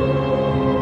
Música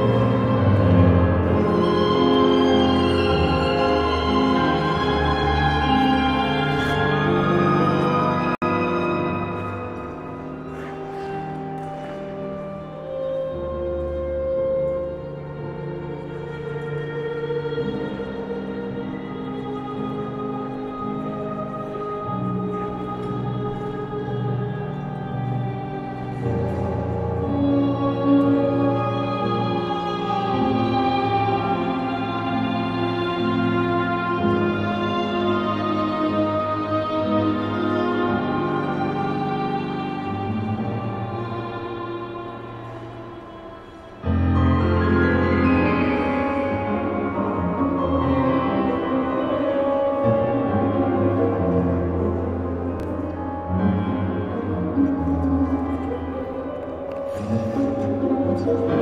Música